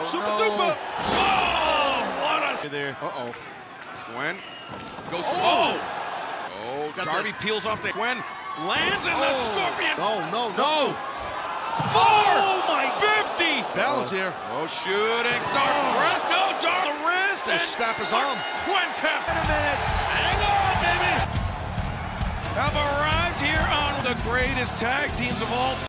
Oh, Super no. duper. Oh, what a there. Uh-oh. Quinn goes. Oh. Oh. Oh, Got Darby peels off the Quinn. Lands in the oh. scorpion. No, no, no. Four. Oh, my 50. Balance here. Oh, shooting star. Oh. Press. No, Darby. the wrist. And snap his arm. Quinn taps. In a minute. Hang on, baby. Have arrived here on the greatest tag teams of all time.